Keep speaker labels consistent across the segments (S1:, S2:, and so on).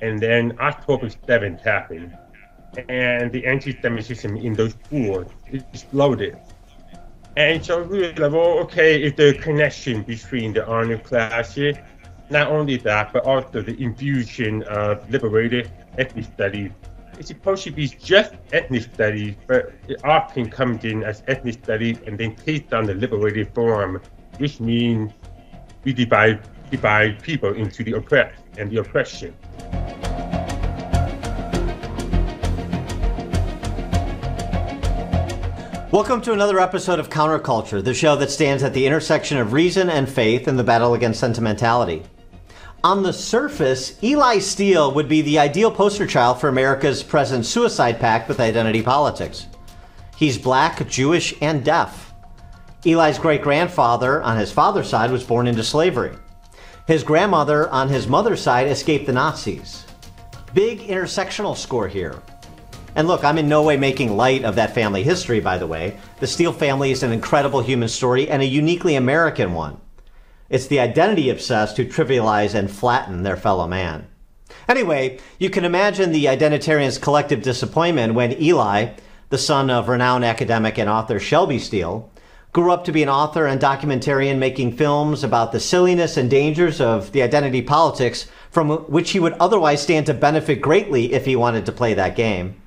S1: and then October 7th happened, and the anti-Semitism in those schools exploded. And so we were like, well, okay, is there a connection between the honor classes? Not only that, but also the infusion of liberated ethnic studies. It's supposed to be just ethnic studies, but it often comes in as ethnic studies and then takes on the liberated form, which means we divide divide people into the oppressed and the oppression.
S2: Welcome to another episode of Counterculture, the show that stands at the intersection of reason and faith in the battle against sentimentality. On the surface, Eli Steele would be the ideal poster child for America's present suicide pact with identity politics. He's black, Jewish, and deaf. Eli's great grandfather on his father's side was born into slavery. His grandmother on his mother's side escaped the Nazis. Big intersectional score here. And look, I'm in no way making light of that family history, by the way. The Steele family is an incredible human story and a uniquely American one. It's the identity obsessed who trivialize and flatten their fellow man. Anyway, you can imagine the identitarians' collective disappointment when Eli, the son of renowned academic and author Shelby Steele, grew up to be an author and documentarian making films about the silliness and dangers of the identity politics from which he would otherwise stand to benefit greatly if he wanted to play that game.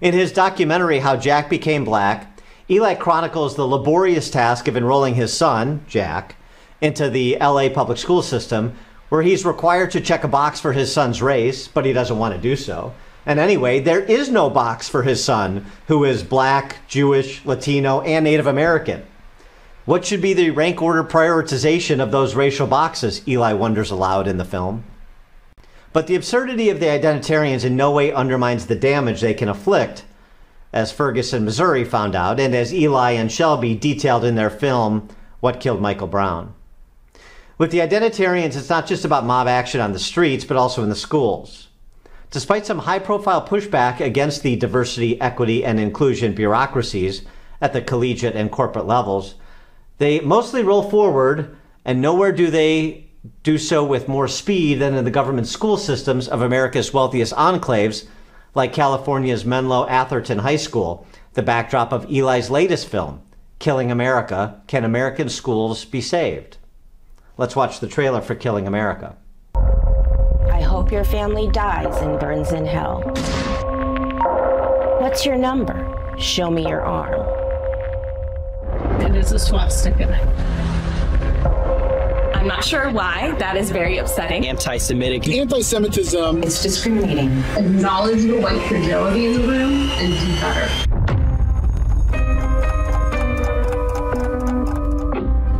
S2: In his documentary, How Jack Became Black, Eli chronicles the laborious task of enrolling his son, Jack, into the LA public school system, where he's required to check a box for his son's race, but he doesn't want to do so. And anyway, there is no box for his son, who is black, Jewish, Latino, and Native American. What should be the rank order prioritization of those racial boxes? Eli wonders aloud in the film. But the absurdity of the identitarians in no way undermines the damage they can inflict, as Ferguson, Missouri found out, and as Eli and Shelby detailed in their film, What Killed Michael Brown. With the identitarians, it's not just about mob action on the streets, but also in the schools. Despite some high profile pushback against the diversity, equity, and inclusion bureaucracies at the collegiate and corporate levels, they mostly roll forward, and nowhere do they do so with more speed than in the government school systems of America's wealthiest enclaves, like California's Menlo Atherton High School, the backdrop of Eli's latest film, Killing America Can American Schools Be Saved? Let's watch the trailer for Killing America.
S3: I hope your family dies and burns in hell. What's your number? Show me your arm.
S4: It is a swastika.
S5: I'm not sure why. That is very upsetting.
S6: Anti-Semitic.
S7: Anti-Semitism.
S8: It's discriminating.
S4: Acknowledge the white fragility in the room and do better.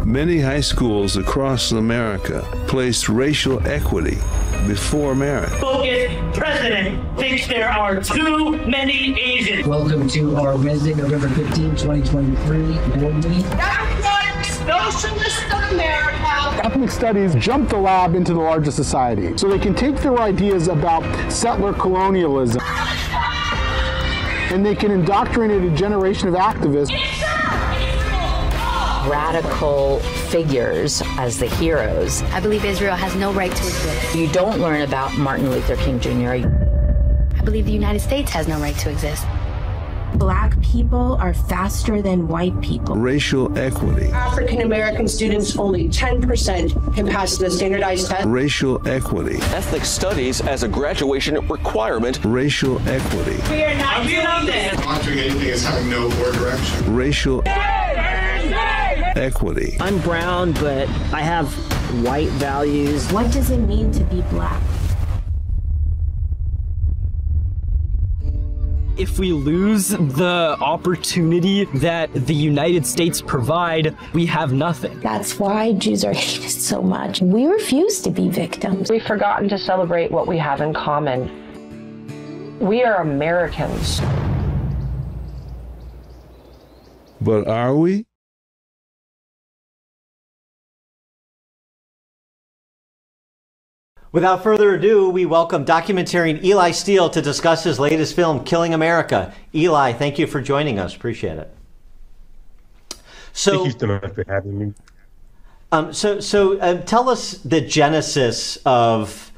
S9: Many high schools across America placed racial equity before marriage.
S10: Focus president thinks there are too many Asians.
S11: Welcome to our Wednesday, November 15, 2023 board meeting.
S4: Socialist America.
S7: Ethnic studies jumped the lab into the larger society. So they can take their ideas about settler colonialism and they can indoctrinate a generation of activists.
S12: Radical figures as the heroes.
S13: I believe Israel has no right to exist.
S12: You don't learn about Martin Luther King Jr.
S13: I believe the United States has no right to exist.
S3: Black people are faster than white people.
S9: Racial equity.
S14: African American students, only 10% can pass the standardized test.
S9: Racial equity.
S15: Ethnic studies as a graduation requirement.
S9: Racial equity.
S10: We are not doing this.
S16: Not doing anything is having no or direction.
S9: Racial equity.
S6: I'm brown, but I have white values.
S3: What does it mean to be black?
S6: If we lose the opportunity that the United States provide, we have nothing.
S3: That's why Jews are hated so much. We refuse to be victims.
S17: We've forgotten to celebrate what we have in common. We are Americans.
S9: But are we?
S2: Without further ado, we welcome documentarian Eli Steele to discuss his latest film, Killing America. Eli, thank you for joining us. Appreciate it.
S1: So, thank you so much for having me.
S2: Um, so, so uh, tell us the genesis of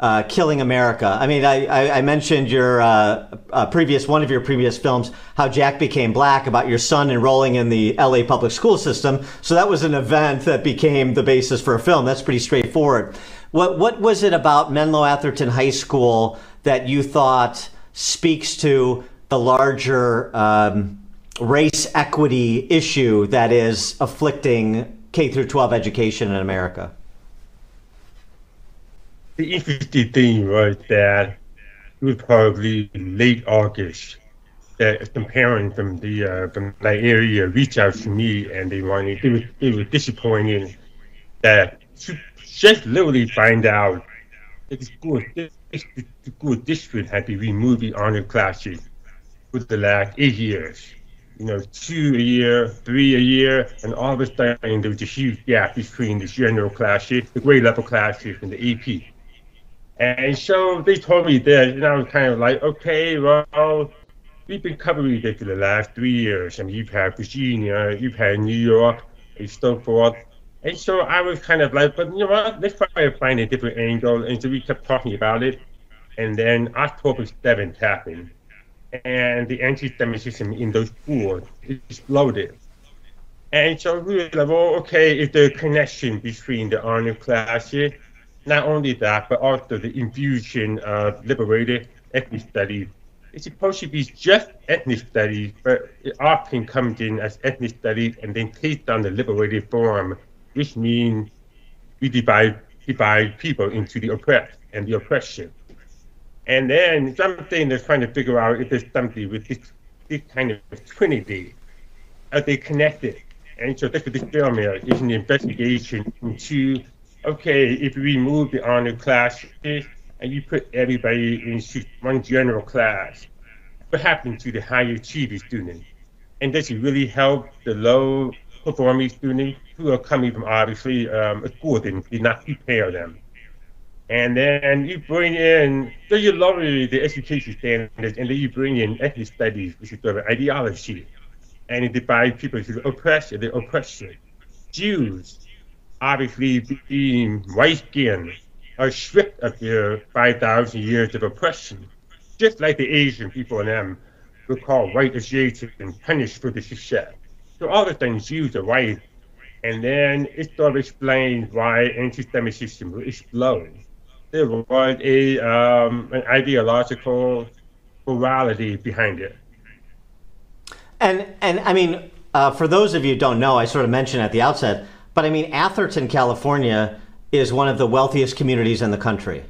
S2: uh, Killing America. I mean, I, I, I mentioned your uh, uh, previous one of your previous films, how Jack became black, about your son enrolling in the LA public school system. So that was an event that became the basis for a film. That's pretty straightforward. What what was it about Menlo Atherton High School that you thought speaks to the larger um, race equity issue that is afflicting K through 12 education in America?
S1: the interesting thing was that it was probably late August that some parents from the uh, from that area reached out to me and they wanted they were, they were disappointed that to just literally find out that the school, the school district had to remove the honor classes for the last eight years. You know, two a year, three a year, and all of a sudden there was a huge gap between the general classes, the grade level classes, and the AP. And so they told me this, and I was kind of like, okay, well, we've been covering this for the last three years. I mean, you've had Virginia, you've had New York, and so forth. And so I was kind of like, but you know what, let's try to find a different angle. And so we kept talking about it. And then October 7th happened. And the anti-Semitism in those schools exploded. And so we were like, well, okay, is there a connection between the honor classes not only that, but also the infusion of liberated ethnic studies. It's supposed to be just ethnic studies, but it often comes in as ethnic studies and then takes on the liberated form, which means we divide divide people into the oppressed and the oppression. And then something that's trying to figure out if there's something with this, this kind of trinity. Are they connected? And so this, this film is an investigation into okay, if we remove the honor classes and you put everybody into one general class, what happens to the high achieving students? And does it really help the low performing students who are coming from obviously um, a school that did not prepare them? And then you bring in, so you lower the education standards, and then you bring in ethnic studies, which is sort of ideology, and it divides people into the oppression, the oppression. Jews, obviously being white skinned are stripped of their 5,000 years of oppression, just like the Asian people in them were called white Asiatics and punished for the success. So all the things are white, and then it sort of explains why anti-Semitism will explode. There was a um, an ideological morality behind it.
S2: And and I mean, uh, for those of you who don't know, I sort of mentioned at the outset but I mean, Atherton, California is one of the wealthiest communities in the country.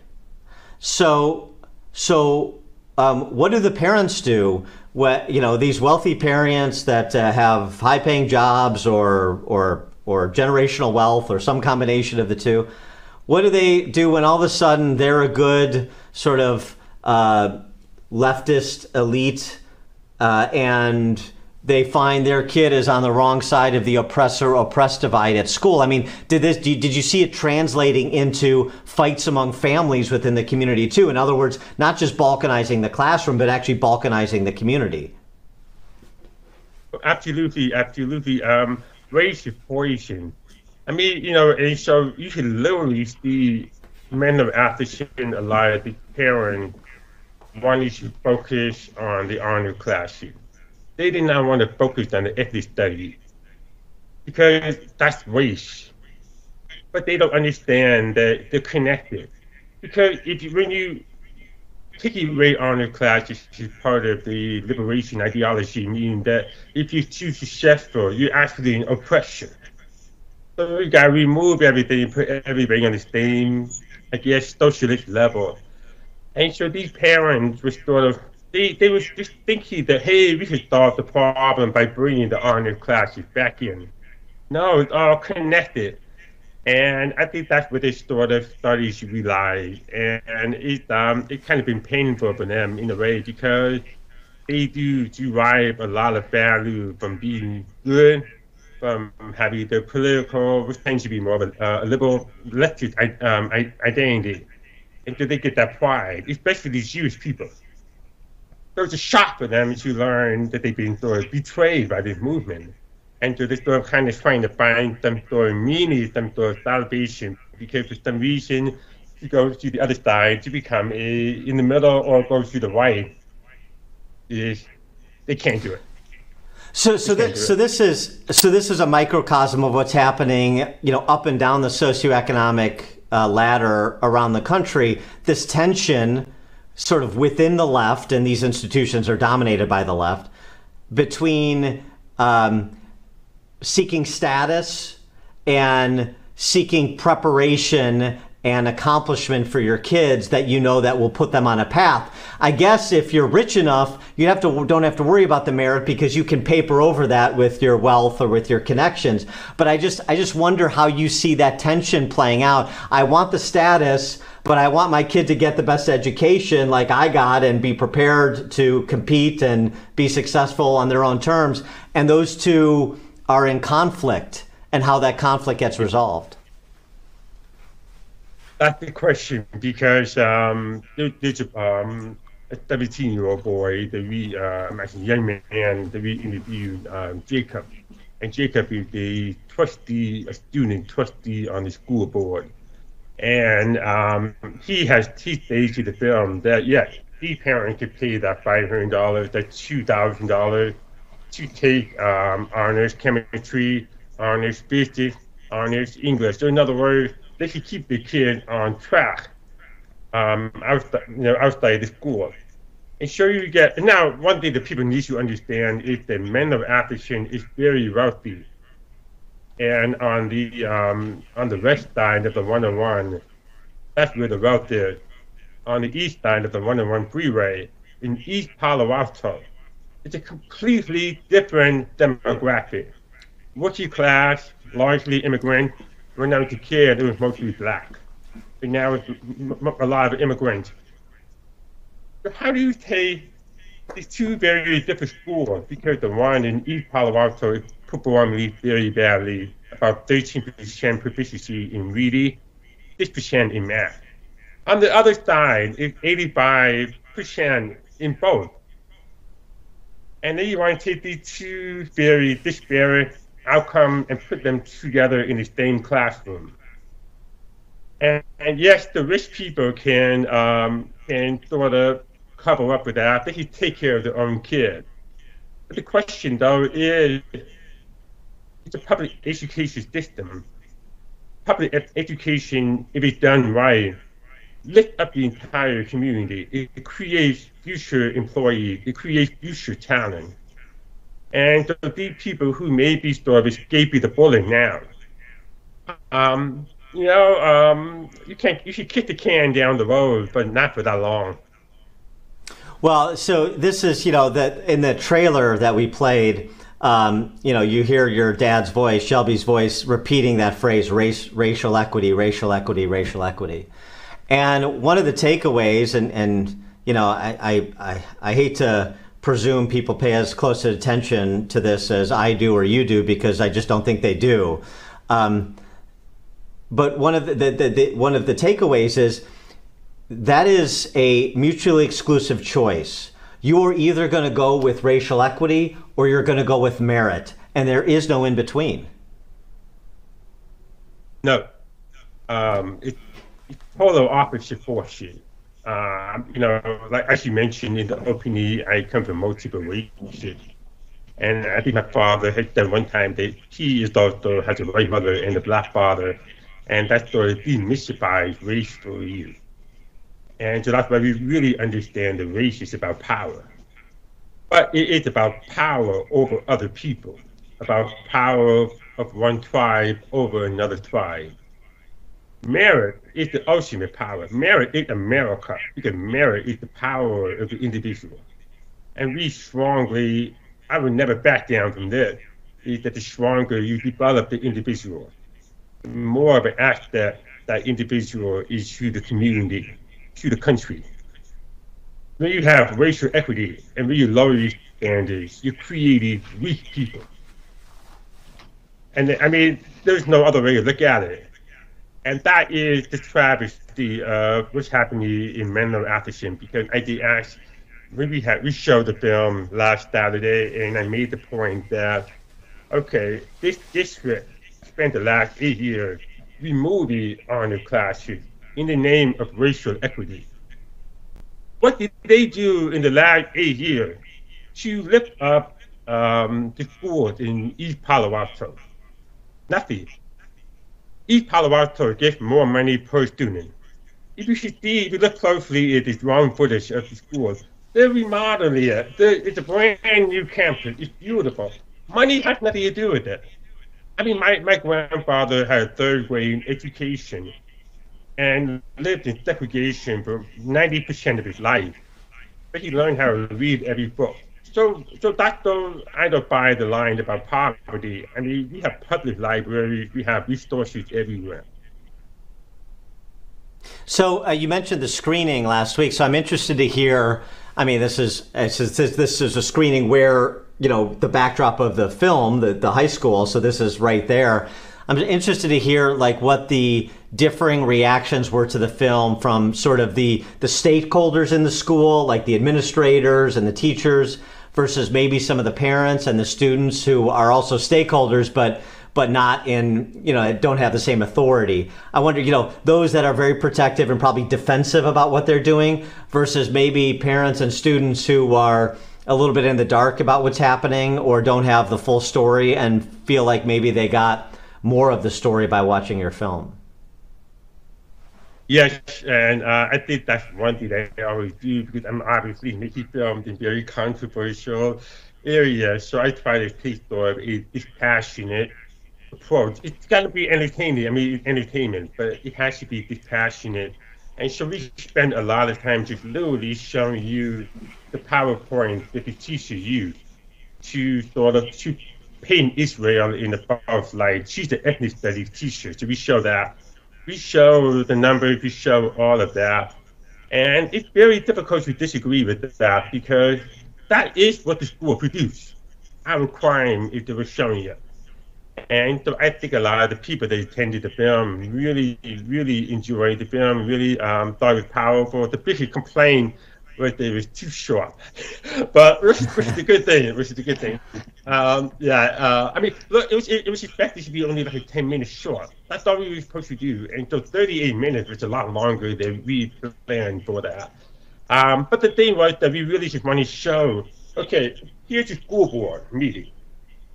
S2: So, so um, what do the parents do? What you know, these wealthy parents that uh, have high-paying jobs or or or generational wealth or some combination of the two. What do they do when all of a sudden they're a good sort of uh, leftist elite uh, and they find their kid is on the wrong side of the oppressor oppressed divide at school. I mean, did this did you see it translating into fights among families within the community too? In other words, not just balkanizing the classroom, but actually balkanizing the community.
S1: Absolutely, absolutely. Um, race is poison. I mean, you know, and so you can literally see Menlo Atherton the parents wanting to focus on the honor classes they did not want to focus on the ethnic studies because that's race. But they don't understand that they're connected. Because if you, when you take away honor classes is part of the liberation ideology, meaning that if you're too successful, you're actually in oppression. So you gotta remove everything put everybody on the same, I guess, socialist level. And so these parents were sort of they they was just thinking that hey, we could solve the problem by bringing the honor classes back in. No, it's all connected, and I think that's where they sort of to realize, and, and it um it kind of been painful for them in a way because they do derive a lot of value from being good, from having the political, which tends to be more of a, uh, liberal leftist um, identity, and do they get that pride, especially these Jewish people it was a shock for them to learn that they've been sort of betrayed by this movement and to this sort of kind of trying to find some sort of meaning, some sort of salvation, because for some reason to go to the other side to become a in the middle or go to the right is they can't do it.
S2: So, so, this, so this is so this is a microcosm of what's happening, you know, up and down the socioeconomic uh, ladder around the country. This tension, sort of within the left, and these institutions are dominated by the left, between um, seeking status and seeking preparation and accomplishment for your kids that you know that will put them on a path. I guess if you're rich enough, you have to don't have to worry about the merit because you can paper over that with your wealth or with your connections. But I just I just wonder how you see that tension playing out. I want the status, but I want my kid to get the best education like I got and be prepared to compete and be successful on their own terms. And those two are in conflict and how that conflict gets resolved.
S1: That's the question because um, there, there's a, um, a 17 year old boy that we, uh, actually young man that we interviewed, um, Jacob. And Jacob is the trustee, a student trustee on the school board. And um, he has, he states in the film that, yeah, the parent could pay that $500, that $2,000 to take um, honors chemistry, honors physics, honors English. So in other words, they should keep the kid on track um, outside, you know, outside the school. And so you get now one thing that people need to understand is that Menlo Atherton is very wealthy, and on the um, on the west side of the 101, that's where the wealth is. On the east side of the 101 freeway in East Palo Alto, it's a completely different demographic. Working class, largely immigrant, when I was a kid, it was mostly black. And now it's a lot of immigrants. So how do you take these two very different schools? Because the one in East Palo Alto is performing very badly, about 13% proficiency in reading, 6% in math. On the other side, it's 85% in both. And then you want to take these two very disparate outcomes and put them together in the same classroom. And, and yes, the rich people can um, can sort of cover up with that. They can take care of their own kid. But the question, though, is it's a public education system. Public ed- education, if it's done right, lift up the entire community. It, it creates future employees. It creates future talent. And to be people who may be sort of escaping the bullying now, um, you know, um, you can't. You should kick the can down the road, but not for that long.
S2: Well, so this is, you know, that in the trailer that we played, um, you know, you hear your dad's voice, Shelby's voice, repeating that phrase, race, racial equity, racial equity, racial equity. And one of the takeaways, and, and you know, I, I, I, I hate to presume people pay as close attention to this as I do or you do because I just don't think they do. Um, but one of the, the, the, the, one of the takeaways is that is a mutually exclusive choice. You are either going to go with racial equity or you're going to go with merit, and there is no in between.
S1: No, um, it, it's total opposite forces. Uh, you know, like as you mentioned in the opening, I come from multiple races. And I think my father had said one time that he is also has a white mother and a black father, and that sort of demystifies race for you. And so that's why we really understand the race is about power. But it is about power over other people, about power of one tribe over another tribe. Merit is the ultimate power. Merit is America because merit is the power of the individual. And we strongly, I would never back down from this, is that the stronger you develop the individual, the more of an asset that individual is to the community, to the country. When you have racial equity and when you lower these standards, you're creating weak people. And I mean, there's no other way to look at it and that is the travesty of what's happening in Menlo Atherton because I did ask when we had we showed the film last Saturday and I made the point that okay, this district spent the last eight years removing honor classes in the name of racial equity. What did they do in the last eight years to lift up um, the schools in East Palo Alto? Nothing. East Palo Alto gets more money per student. If you see, if you look closely at the drone footage of the schools, they're remodeling it. They're, it's a brand new campus. It's beautiful. Money has nothing to do with it. I mean, my, my grandfather had third grade education and lived in segregation for 90% of his life. But he learned how to read every book. So, so that don't I don't buy the line about poverty. I mean, we have public libraries, we have resources everywhere.
S2: So uh, you mentioned the screening last week. So I'm interested to hear. I mean, this is this is, this is a screening where you know the backdrop of the film, the the high school. So this is right there. I'm interested to hear like what the differing reactions were to the film from sort of the the stakeholders in the school, like the administrators and the teachers, versus maybe some of the parents and the students who are also stakeholders, but but not in you know don't have the same authority. I wonder you know those that are very protective and probably defensive about what they're doing versus maybe parents and students who are a little bit in the dark about what's happening or don't have the full story and feel like maybe they got more of the story by watching your film.
S1: Yes, and uh, I think that's one thing that I always do because I'm obviously making films in very controversial areas. So I try to take sort of a dispassionate approach. It's got to be entertaining. I mean, entertainment, but it has to be dispassionate. And so we spend a lot of time just literally showing you the PowerPoint that the teacher used to sort of to paint Israel in the false light. She's the ethnic studies teacher, so we show that we show the numbers, we show all of that. And it's very difficult to disagree with that because that is what the school produced. Our crime if they were showing it. And so I think a lot of the people that attended the film really, really enjoyed the film, really um, thought it was powerful. The biggest complaint that it was too short. but which, is a good thing, which is a good thing. Um, yeah, uh, I mean, look, it was it, it, was expected to be only like 10 minutes short. That's all we were supposed to do. And so 38 minutes was a lot longer than we planned for that. Um, but the thing was that we really just wanted to show, okay, here's the school board meeting.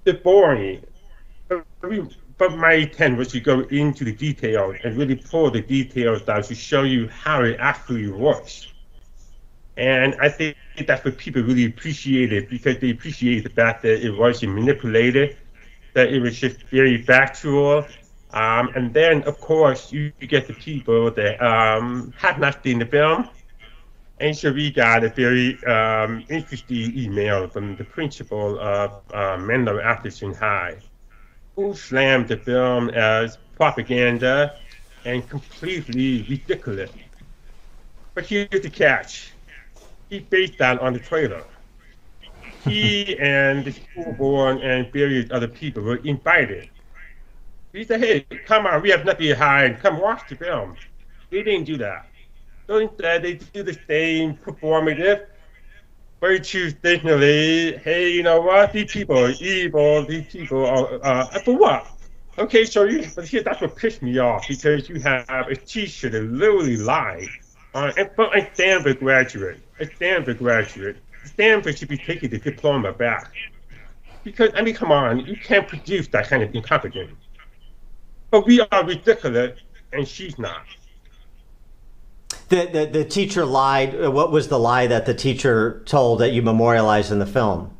S1: They're boring. But, we, but my intent was to go into the details and really pull the details down to show you how it actually works. And I think that's what people really appreciated because they appreciate the fact that it wasn't manipulated, that it was just very factual. Um, and then, of course, you, you get the people that um, have not seen the film. And so we got a very um, interesting email from the principal of uh, Menlo Atherton High, who slammed the film as propaganda and completely ridiculous. But here's the catch he based that on the trailer. He and the school board and various other people were invited. He said, hey, come on, we have nothing to hide. Come watch the film. They didn't do that. So instead, they do the same performative, very traditionally, hey, you know what? These people are evil. These people are, uh, for what? Okay, so you, but here, that's what pissed me off because you have a teacher that literally lied uh, and, but a Stanford graduate, a Stanford graduate, Stanford should be taking the diploma back. Because, I mean, come on, you can't produce that kind of incompetence. But we are ridiculous, and she's not.
S2: The, the, the teacher lied. What was the lie that the teacher told that you memorialized in the film?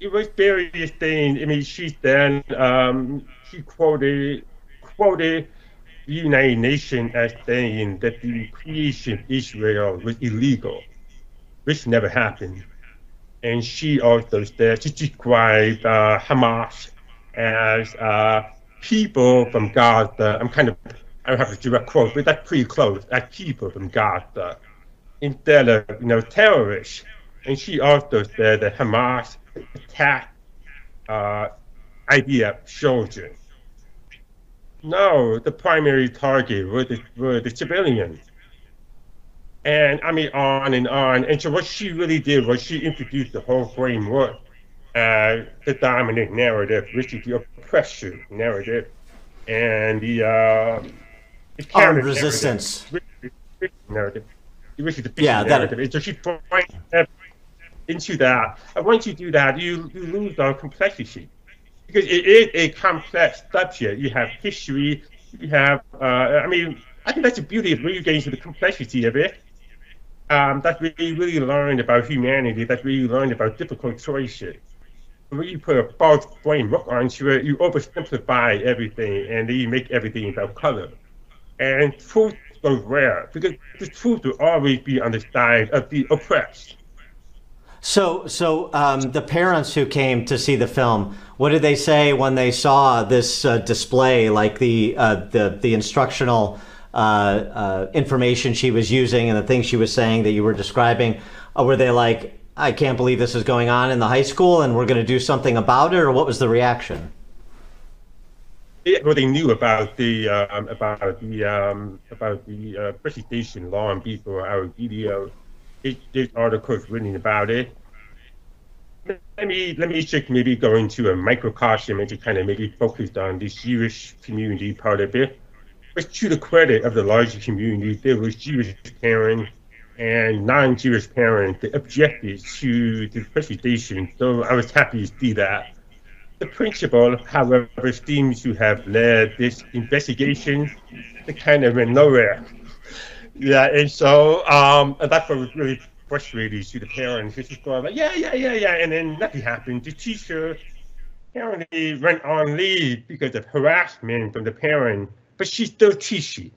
S1: It was various things. I mean, she then um, she quoted quoted United Nations as saying that the creation of Israel was illegal, which never happened. And she also said, she described uh, Hamas as uh, people from Gaza. I'm kind of, I don't have a direct quote, but that's pretty close, as people from Gaza, instead of, you know, terrorists. And she also said that Hamas attacked uh, idea children no, the primary target were the, were the civilians. And I mean, on and on. And so what she really did was she introduced the whole framework, uh, the dominant narrative, which is the oppression narrative, and the uh,
S2: armed resistance
S1: narrative. Which is the
S2: yeah,
S1: narrative. That... So she points into that. And once you do that, you, you lose on complexity. Because it is a complex subject. You have history, you have, uh, I mean, I think that's the beauty of getting into the complexity of it. Um, that's really, really learned about humanity. That's really learned about difficult choices. When you put a false framework onto it, you oversimplify everything, and then you make everything about color. And truth goes rare because the truth will always be on the side of the oppressed.
S2: So, so um, the parents who came to see the film, what did they say when they saw this uh, display, like the uh, the the instructional uh, uh information she was using and the things she was saying that you were describing? Uh, were they like, "I can't believe this is going on in the high school, and we're going to do something about it," or what was the reaction?
S1: Yeah, what they knew about the um, about the um, about the uh, presentation long before our video there's articles written about it. Let me let me just maybe go into a microcosm and just kind of maybe focus on the Jewish community part of it. But to the credit of the larger community, there was Jewish parents and non-Jewish parents that objected to the presentation. So I was happy to see that. The principal, however, seems to have led this investigation to kind of nowhere. Yeah, and so um, and that's what was really frustrating to the parents. It's just going like, yeah, yeah, yeah, yeah, and then nothing happened. The teacher apparently went on leave because of harassment from the parent, but she's still teaching.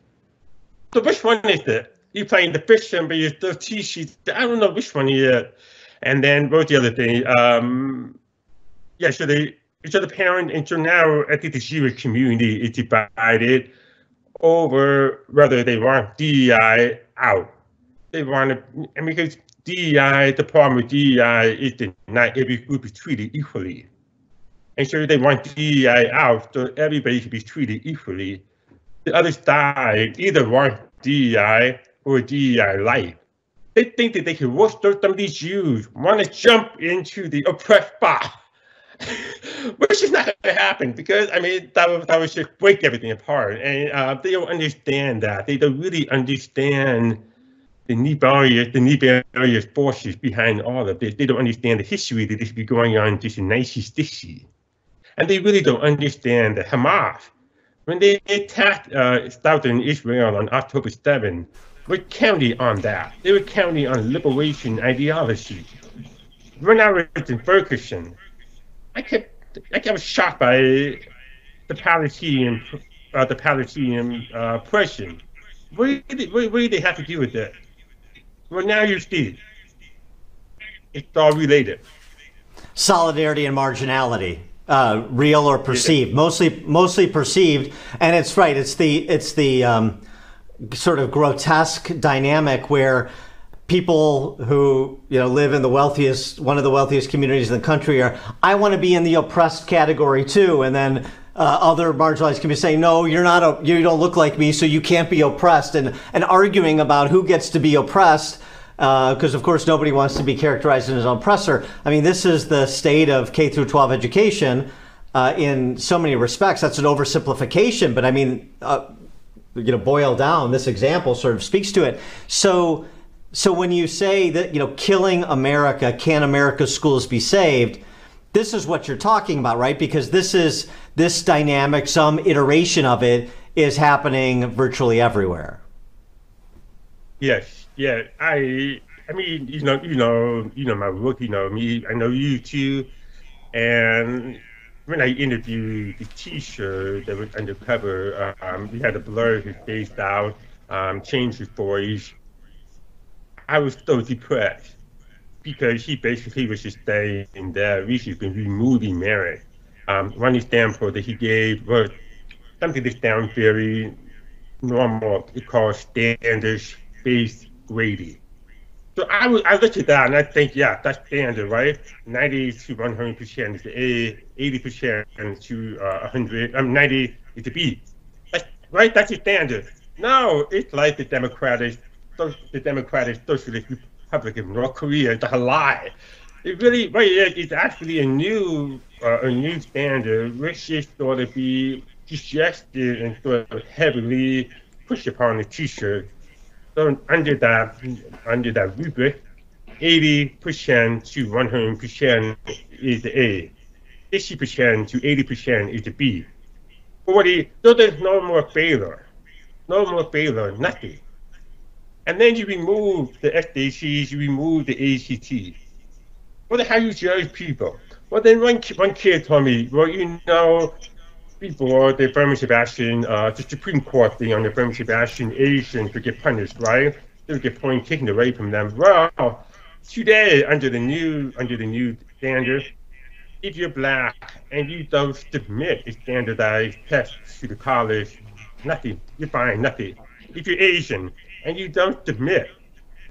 S1: So which one is it? You're playing the fiction, but you're still teaching. I don't know which one is. And then what was the other thing? Um, yeah, so they so the parent and so now I think the Jewish community is divided over whether they want DEI out. They want to, and because DEI, the problem with DEI is that not every group is treated equally. And so they want DEI out so everybody should be treated equally. The other side either want DEI or DEI life. They think that they can work some of these Jews want to jump into the oppressed box which is not going to happen because I mean that would that would just break everything apart, and uh, they don't understand that. They don't really understand the nefarious, the nefarious forces behind all of this. They don't understand the history that is be going on just in 1960, and they really don't understand the Hamas when they attacked uh, southern Israel on October 7. We're counting on that. They were counting on liberation ideology. When I was in Ferguson, I kept I was shocked by the Palestinian uh, the Palestinian uh, question. What do, they, what, what do they have to do with that? Well, now you see, it's all related.
S2: Solidarity and marginality, uh, real or perceived, yeah. mostly mostly perceived, and it's right. It's the it's the um, sort of grotesque dynamic where people who you know live in the wealthiest one of the wealthiest communities in the country are i want to be in the oppressed category too. And then uh, other marginalized can be saying no you're not a, you don't look like me so you can't be oppressed. And and arguing about who gets to be oppressed because uh, of course nobody wants to be characterized as an oppressor. I mean this is the state of k through 12 education uh, in so many respects. That's an oversimplification but i mean uh, you know boil down this example sort of speaks to it. So so when you say that, you know, killing America, can America's schools be saved? This is what you're talking about, right? Because this is this dynamic, some iteration of it is happening virtually everywhere.
S1: Yes, yeah. I I mean, you know, you know, you know my work, you know me, I know you too. And when I interviewed the teacher that was undercover, um, we had to blur his face out, um, change his voice, I was so depressed because he basically was just that we should been removing merit. Um, one example that he gave was something that sounds very normal. It's called standards based grading. So I I look at that and I think, yeah, that's standard, right? 90 to 100 percent is the A, 80 percent to uh, 100. I'm um, 90 is the B. That's, right? That's the standard. No, it's like the Democratic the Democratic Socialist Republic of North Korea. It's a lie. It really, right, it's actually a new, uh, a new standard, which is sort of be suggested and sort of heavily pushed upon the teacher. So under that under that rubric, 80% to 100% is the A. 60% to 80% is the B. 40, so there's no more failure. No more failure, nothing. And then you remove the SATs, you remove the ACTs. What the hell you judge people? Well, then one, one kid told me, well, you know, before the affirmative action, uh, the Supreme Court thing on the affirmative action, Asians would get punished, right? They would get point taken away from them. Well, today, under the new under the new standard, if you're black and you don't submit a standardized test to the college, nothing. You're fine, nothing. If you're Asian and you don't submit,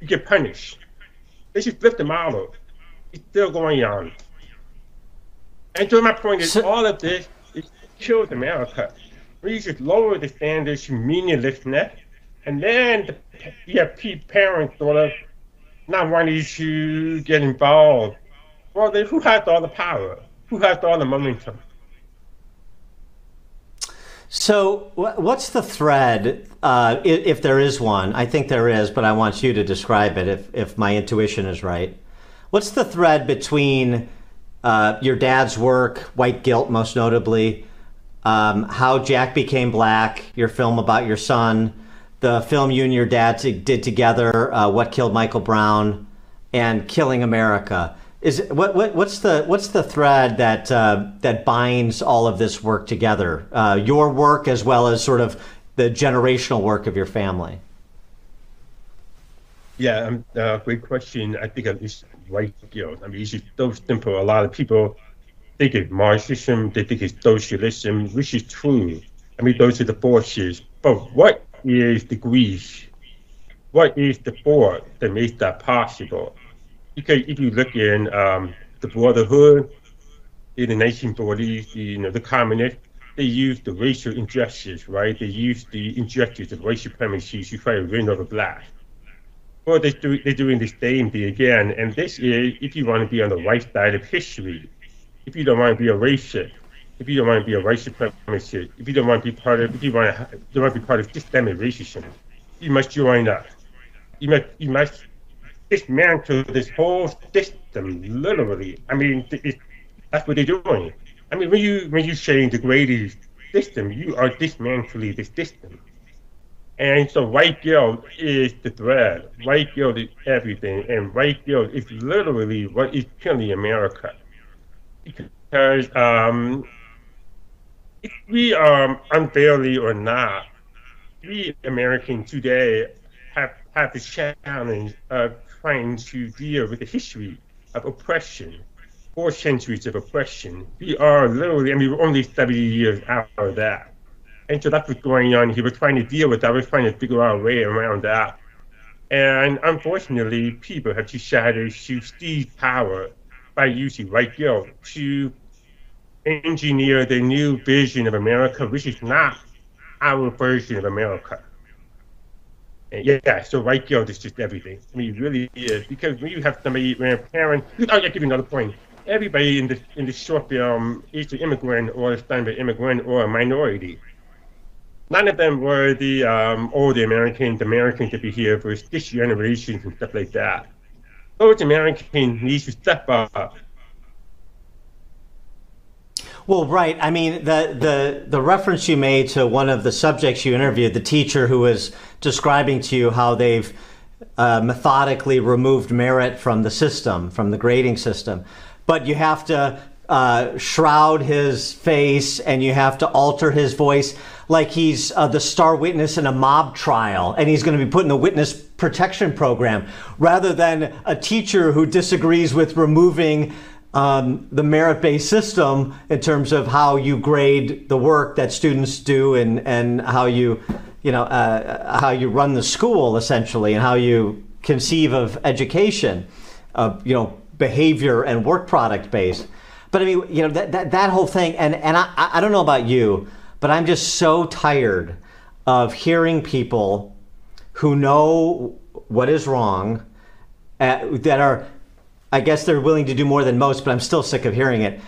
S1: you get punished. They should flip the model. It's still going on. And so my point is, so, all of this is kills America. We should lower the standards to meaninglessness, and then the, you have parents sort of not wanting to get involved. Well, then who has all the power? Who has all the momentum?
S2: So, what's the thread, uh, if there is one? I think there is, but I want you to describe it if, if my intuition is right. What's the thread between uh, your dad's work, White Guilt, most notably, um, how Jack became black, your film about your son, the film you and your dad t- did together, uh, What Killed Michael Brown, and Killing America. Is what, what what's the what's the thread that uh, that binds all of this work together? Uh, your work as well as sort of the generational work of your family.
S1: Yeah, um, uh, great question. I think it's white guilt. I mean, it's so simple. A lot of people think it's Marxism, they think it's socialism, which is true. I mean, those are the forces. But what is the grease? What is the force that makes that possible? Because if you look in um, the Brotherhood in the 1940s, you know, the communists, they used the racial injustice, right? They used the injustice of racial supremacy to try to win over blacks. Well, they do, they're doing the same thing again. And this is if you want to be on the right side of history, if you don't want to be a racist, if you don't want to be a white supremacist, if you don't want to be part of, if you want to, don't want to be part of systemic racism, you must join us. You must, you must dismantle this whole system, literally. I mean, it, that's what they're doing. I mean, when you when you say the greatest system, you are dismantling the system. And so white guilt is the thread. White guilt is everything, and white guilt is literally what is killing America. Because um, if we are unfairly or not, we Americans today have, have the challenge of trying to deal with the history of oppression, four centuries of oppression. We are literally, I mean, we're only 70 years out of that. And so that's what's going on here. We're trying to deal with that. We're trying to figure out a way around that. And unfortunately, people have decided to seize power by using white guilt to engineer the new vision of America, which is not our version of America. Yeah, so white guilt is just everything. I mean, it really is because when you have somebody, when a parent, oh, I'll give you another point. Everybody in the in the short film is an immigrant or a standard immigrant or a minority. None of them were the um, the Americans, Americans to be here for six generations and stuff like that. Those Americans need to step up
S2: well, right. I mean, the, the, the reference you made to one of the subjects you interviewed, the teacher who was describing to you how they've uh, methodically removed merit from the system, from the grading system. But you have to uh, shroud his face and you have to alter his voice like he's uh, the star witness in a mob trial and he's going to be put in the witness protection program rather than a teacher who disagrees with removing um, the merit based system in terms of how you grade the work that students do and, and how you you know uh, how you run the school essentially and how you conceive of education uh, you know behavior and work product based. But i mean you know that, that, that whole thing and, and I, I don't know about you but i'm just so tired of hearing people who know what is wrong uh, that are I guess they're willing to do more than most, but I'm still sick of hearing it.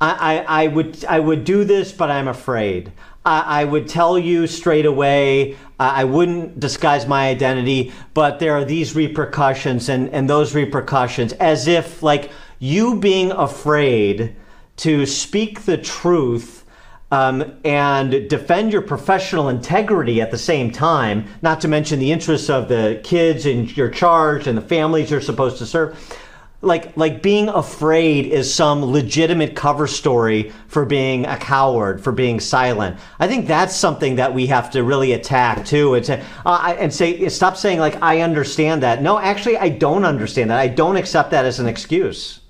S2: I, I, I would I would do this, but I'm afraid. I, I would tell you straight away. I wouldn't disguise my identity, but there are these repercussions and, and those repercussions, as if like you being afraid to speak the truth um, and defend your professional integrity at the same time, not to mention the interests of the kids in your charge and the families you're supposed to serve like like being afraid is some legitimate cover story for being a coward for being silent i think that's something that we have to really attack too and say, uh, and say stop saying like i understand that no actually i don't understand that i don't accept that as an excuse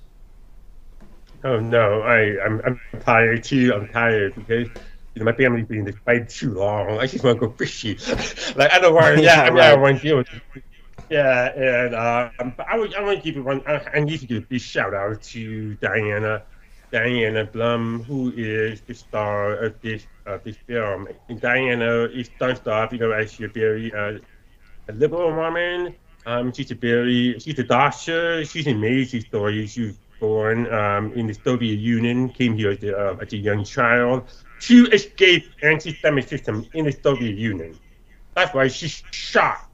S1: oh no i i'm, I'm tired too i'm tired because you know, my family's been in this fight too long. I just want to go fishy. like I don't want. Yeah, yeah I, mean. I don't want to deal with it yeah, and um, I would I want to give one. I, I, need to give a big shout out to Diana, Diana Blum, who is the star of this of this film. And Diana is starts off, you know, as a very uh, a liberal woman. Um, she's a very she's a doctor. She's an amazing story. She was born um, in the Soviet Union, came here as a, uh, as a young child to escape anti-Semitism in the Soviet Union. That's why she's shocked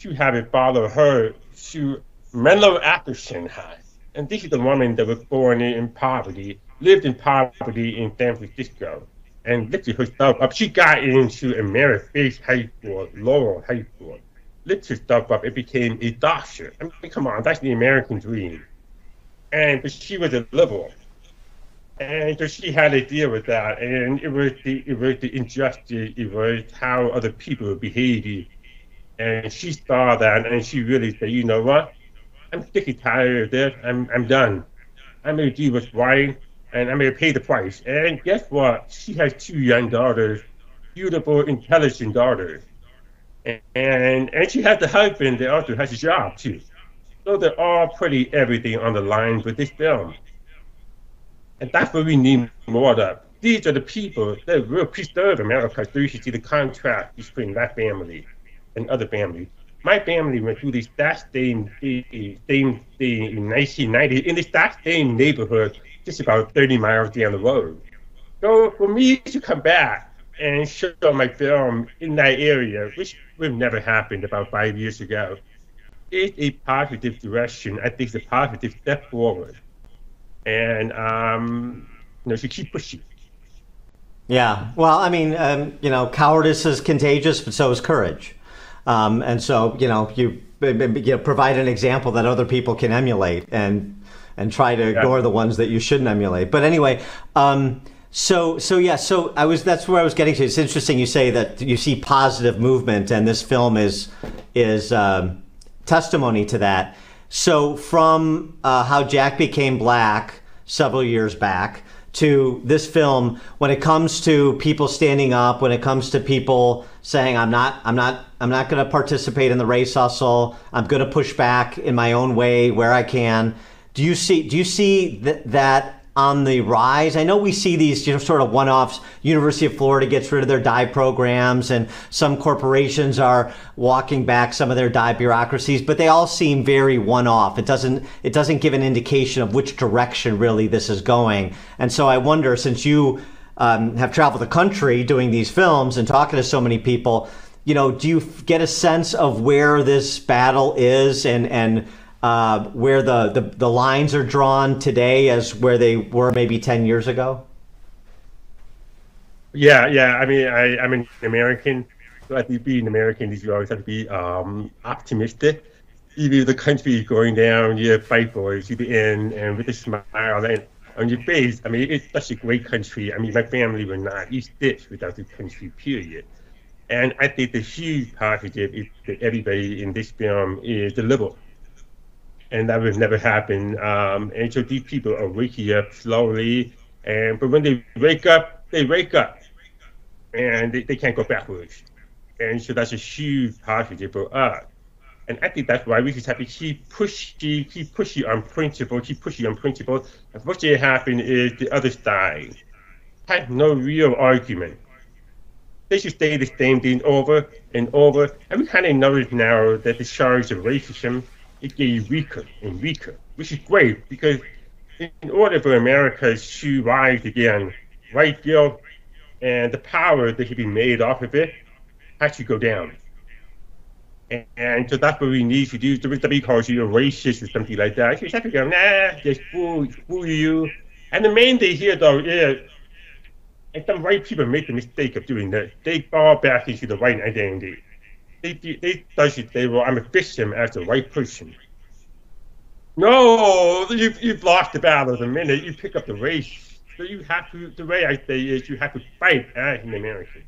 S1: to have a father her to Menlo Atherton High. And this is the woman that was born in poverty, lived in poverty in San Francisco, and lifted herself up. She got into a American High School, Lowell High School, lifted herself up and became a doctor. I mean, come on, that's the American dream. And but she was a liberal. And so she had to deal with that. And it was the it was the injustice, it was how other people behaving and she saw that and she really said, you know what? I'm sick and tired of this. I'm I'm done. I'm gonna do what's right and I'm gonna pay the price. And guess what? She has two young daughters, beautiful, intelligent daughters. And and, she has the husband that also has a job too. So they're all putting everything on the line for this film. And that's what we need more of. These are the people that will preserve America so you should see the contrast between that family and other families. My family went through the exact same same thing in 1990 in the exact same neighborhood, just about 30 miles down the road. So for me to come back and show my film in that area, which would never happened about five years ago, is a positive direction. I think it's a positive step forward, and um, you know, should keep pushing.
S2: Yeah, well, I mean, um, you know, cowardice is contagious, but so is courage. Um, and so, you know, you, you know, provide an example that other people can emulate and and try to ignore the ones that you shouldn't emulate. But anyway, um, so so yeah, so I was that's where I was getting to. It's interesting you say that you see positive movement, and this film is is um, testimony to that. So from uh, how Jack became black several years back to this film when it comes to people standing up when it comes to people saying i'm not i'm not i'm not going to participate in the race hustle. I'm going to push back in my own way where i can. Do you see do you see th- that on the rise. I know we see these you know, sort of one-offs. University of Florida gets rid of their DEI programs, and some corporations are walking back some of their DEI bureaucracies, but they all seem very one-off. It doesn't it doesn't give an indication of which direction really this is going. And so I wonder, since you um, have traveled the country doing these films and talking to so many people, you know, do you get a sense of where this battle is and and uh, where the, the, the lines are drawn today as where they were maybe 10 years ago?
S1: Yeah, yeah. I mean, I, I'm an American. So I think being American is you always have to be um, optimistic. Even if the country is going down, you fight for it to the end and with a smile and on your face. I mean, it's such a great country. I mean, my family would not eat this without the country, period. And I think the huge positive is that everybody in this film is the liberal and that would never happen. Um, and so these people are waking up slowly, and but when they wake up, they wake up, and they, they can't go backwards. And so that's a huge positive for us. And I think that's why we just have to keep pushing, keep pushing on principle, keep pushing on principle. And what's going to happen is the other side has no real argument. They should say the same thing over and over. And we kind of know now that the charge of racism it getting weaker and weaker, which is great because in order for America to rise again, white guilt and the power that can be made off of it has to go down. And, and so that's what we need to do. So if somebody calls you a racist or something like that, you just have to go, nah, just fool, fool you. And the main thing here, though, is and some white people make the mistake of doing that. They fall back into the white identity. They they thought they well, I'm a victim as a white person. No, you you've lost the battle the minute you pick up the race. So you have to. The way I say is you have to fight uh, as an American.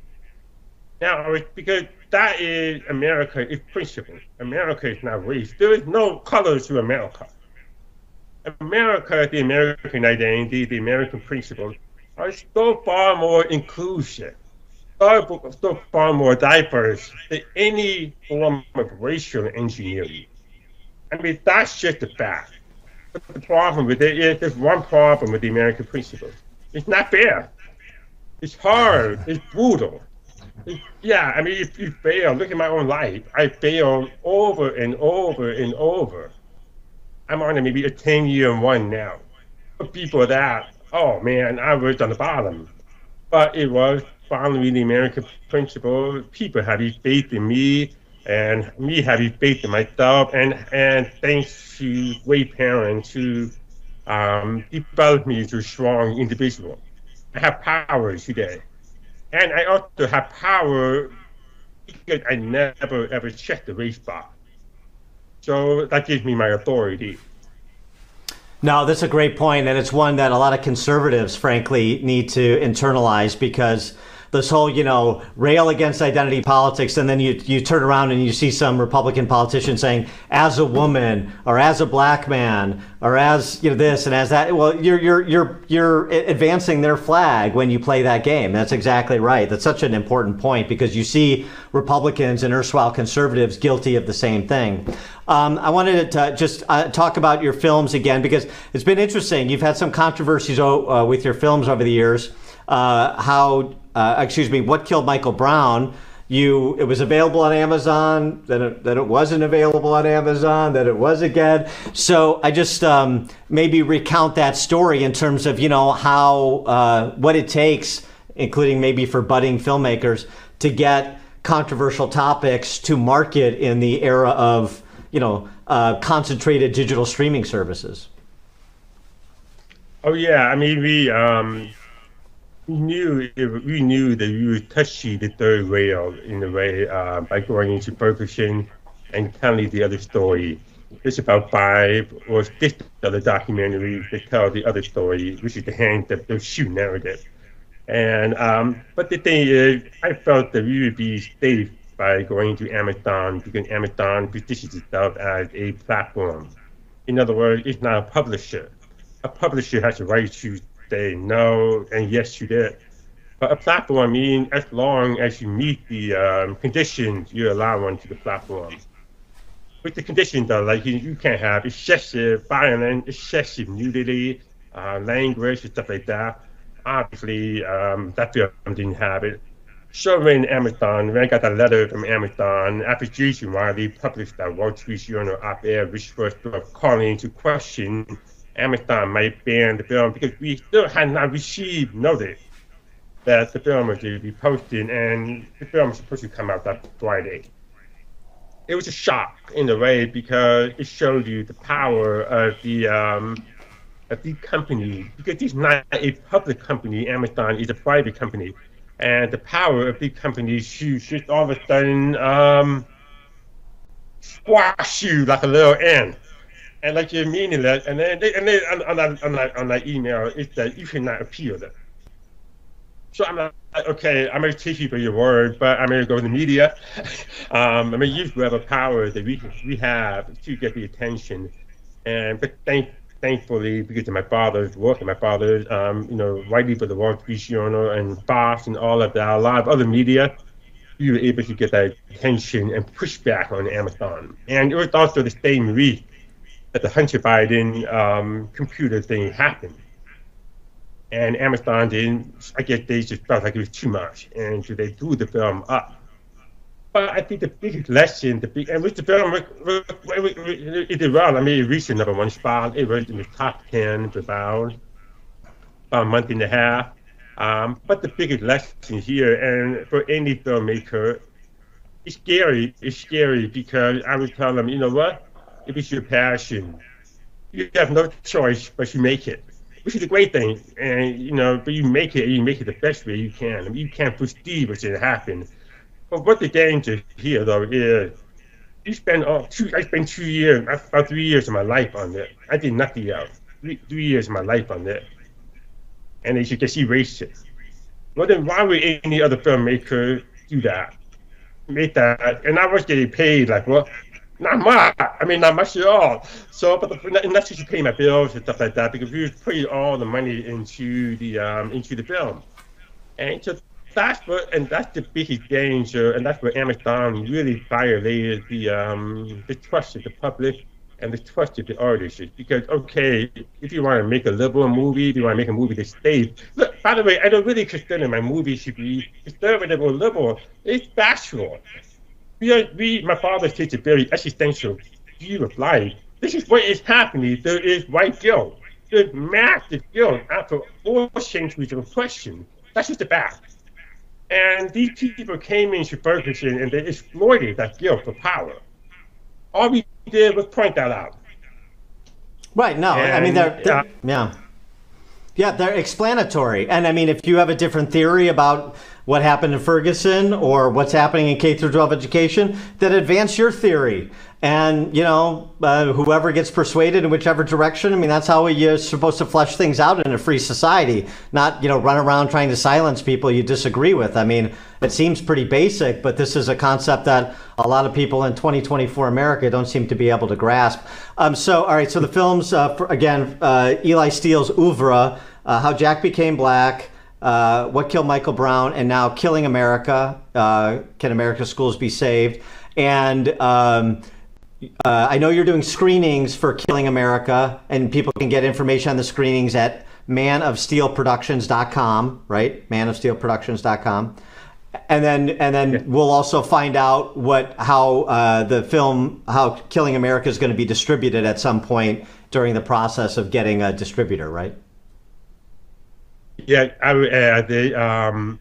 S1: Now, uh, because that is America is principle. America is not race. There is no color to America. America, the American identity, the American principle, are so far more inclusive, so, so far more diverse than any form of racial engineering. I mean, that's just a fact. But the problem with it is there's one problem with the American principle. It's not fair. It's hard. It's brutal. It's, yeah, I mean, if you fail, look at my own life. I failed over and over and over. I'm on maybe a 10 year one now. For people that oh man, I was on the bottom. But it was following the American principle. People having faith in me and me having faith in myself and and thanks to great parents who um, developed me into a strong individual. I have power today. And I also have power because I never ever checked the race bar. So that gives me my authority.
S2: No, that's a great point, and it's one that a lot of conservatives, frankly, need to internalize because this whole, you know, rail against identity politics, and then you you turn around and you see some Republican politician saying, as a woman or as a black man or as you know this and as that. Well, you're you're you're you're advancing their flag when you play that game. That's exactly right. That's such an important point because you see Republicans and erstwhile conservatives guilty of the same thing. Um, I wanted to just uh, talk about your films again because it's been interesting. You've had some controversies uh, with your films over the years. Uh, how, uh, excuse me, What Killed Michael Brown? You, it was available on Amazon, then it, then it wasn't available on Amazon, then it was again. So I just um, maybe recount that story in terms of you know how uh, what it takes, including maybe for budding filmmakers, to get controversial topics to market in the era of you know, uh, concentrated digital streaming services?
S1: Oh yeah, I mean we um, we knew we knew that we would touch the third rail in a way uh, by going into Ferguson and telling the other story. There's about five or six other documentaries that tell the other story, which is the hand of the shoe narrative. And um, but the thing is, I felt that we would be safe by going to Amazon because Amazon positions itself as a platform. In other words, it's not a publisher. A publisher has the right to say no and yes you did. But a platform means as long as you meet the um, conditions you allow onto the platform. With the conditions though, like you, you can't have excessive violence, excessive nudity, uh, language, and stuff like that. Obviously, um, that film didn't have it showing Amazon, when I got a letter from Amazon after Jason Riley published that Wall Street Journal op-ed, which was sort of calling into question Amazon might ban the film because we still had not received notice that the film was to be posted and the film was supposed to come out that Friday. It was a shock in a way because it showed you the power of the um, of the company because it's not a public company. Amazon is a private company and the power of big companies to just all of a sudden um, squash you like a little ant. And like you're meaningless, and then they, and then on, that, on, that, on that email, it's that you cannot appeal that. So I'm like, okay, I'm to take you for your word, but I'm to go to the media. um, I mean, you have a power that we, we have to get the attention. And but thank thankfully, because of my father's work and my father's, um, you know, writing for the Wall Street Journal and Fox and all of that, a lot of other media, we were able to get that attention and pushback on Amazon. And it was also the same week that the Hunter Biden um, computer thing happened. And Amazon didn't, I guess they just felt like it was too much. And so they threw the film up. But I think the biggest lesson, the big, and with the film, it did well. I mean, it reached the number one spot. It was in the top 10 for about, about a month and a half. Um, but the biggest lesson here, and for any filmmaker, it's scary. It's scary because I would tell them, you know what? If it's your passion, you have no choice but you make it, which is a great thing. And you know, but you make it, you make it the best way you can. I mean, you can't foresee what's going to happen. But what the danger here, though, is you spend two. I spent two years, about three years of my life on it. I did nothing else. Three, three years of my life on it, and they should just erase it. Well, then why would any other filmmaker do that? Make that, and I was getting paid like what? Not much. I mean, not much at all. So, but the, and that's pay my bills and stuff like that because we was putting all the money into the um into the film, and so that's what, and that's the biggest danger, and that's where Amazon really violated the um the trust of the public and the trust of the artists. Because okay, if you want to make a liberal movie, if you want to make a movie that stays. Look, by the way, I don't really consider my movie should be conservative or liberal. It's factual. We, are, we, my father takes a very existential view of life. This is what is happening. There is white guilt. There's massive guilt after four centuries of oppression. That's just a fact. And these people came into Ferguson and they exploited that guilt for power. All we did was point that out.
S2: Right. No,
S1: and,
S2: I mean they're, they're uh, yeah. Yeah, they're explanatory. And I mean, if you have a different theory about what happened in Ferguson or what's happening in K through 12 education, that advance your theory. And you know, uh, whoever gets persuaded in whichever direction. I mean, that's how you're supposed to flesh things out in a free society. Not you know run around trying to silence people you disagree with. I mean, it seems pretty basic, but this is a concept that a lot of people in 2024 America don't seem to be able to grasp. Um, so, all right, so the films uh, for, again, uh, Eli Steele's oeuvre, uh, How Jack Became Black. Uh, what Killed Michael Brown, and now Killing America. Uh, Can America's Schools Be Saved? And um, uh, I know you're doing screenings for Killing America, and people can get information on the screenings at manofsteelproductions.com, right? Manofsteelproductions.com. And then, and then we'll also find out what how uh, the film, how Killing America is going to be distributed at some point during the process of getting a distributor, right?
S1: Yeah, I would add that um,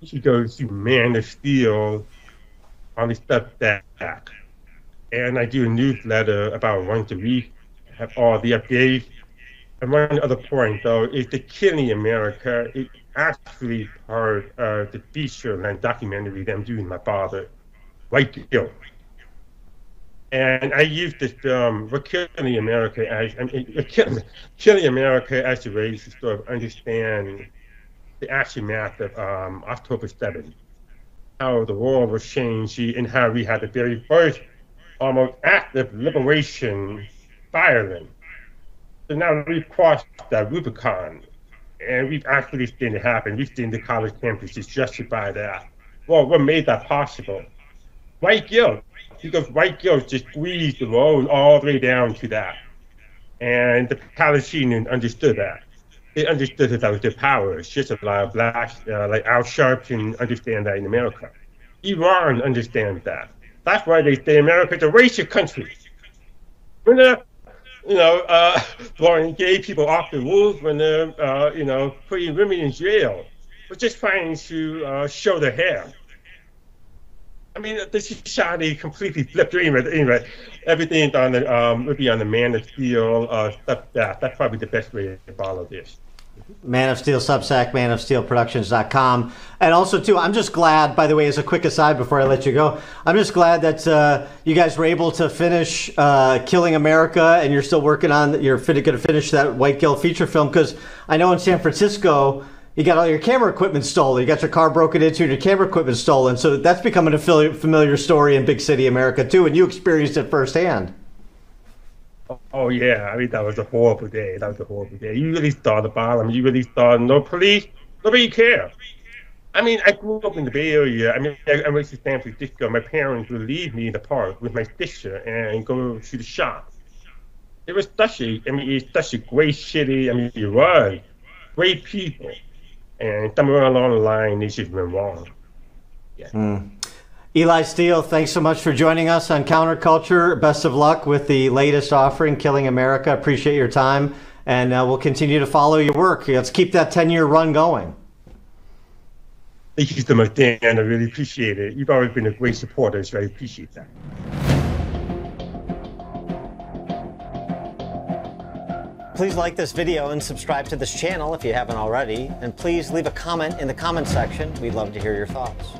S1: you should go to Man of Steel on the Substack and I do a newsletter about once a week, have all the updates. And one other point, though, is the Killing America is actually part of the feature length documentary that I'm doing my father, White Guilt. And I use this um, Killing America, as I mean, Killing, Killing America as a way to sort of understand the aftermath of um, October 7th, how the world was changed, and how we had the very first almost active liberation firing. So now we've crossed that Rubicon, and we've actually seen it happen. We've seen the college campuses justify that. Well, what made that possible? White guilt, because white guilt just squeezed the road all the way down to that. And the Palestinians understood that. They understood that that was their power. It's just a lot of blacks, uh, like Al Sharpton, understand that in America. Iran understands that. That's why they say America's a racist country. When they're, you know, uh, throwing gay people off the roof, when they're, uh, you know, putting women in jail, but just trying to uh, show their hair. I mean, the society completely flipped. Anyway, anyway everything on the um, would be on the man of steel uh, stuff. That that's probably the best way to follow this.
S2: Man of Steel Substack, manofsteelproductions.com. And also, too, I'm just glad, by the way, as a quick aside before I let you go, I'm just glad that uh, you guys were able to finish uh, Killing America and you're still working on, you're going to finish that White Guilt feature film because I know in San Francisco, you got all your camera equipment stolen. You got your car broken into and your camera equipment stolen. So that's becoming a familiar story in big city America, too, and you experienced it firsthand.
S1: Oh, oh yeah, I mean that was a horrible day. That was a horrible day. You really saw the bottom. You really saw no police. Nobody care. I mean, I grew up in the Bay Area. I mean, I, I went to San Francisco. My parents would leave me in the park with my sister and go to the shop. It was such a, I mean, it's such a great city. I mean, it was great people, and somewhere along the line, they just went wrong.
S2: Yeah. Mm. Eli Steele, thanks so much for joining us on Counterculture. Best of luck with the latest offering, Killing America. Appreciate your time, and uh, we'll continue to follow your work. Let's keep that 10 year run going.
S1: Thank you so much, Dan. I really appreciate it. You've always been a great supporter, so I appreciate that.
S2: Please like this video and subscribe to this channel if you haven't already. And please leave a comment in the comment section. We'd love to hear your thoughts.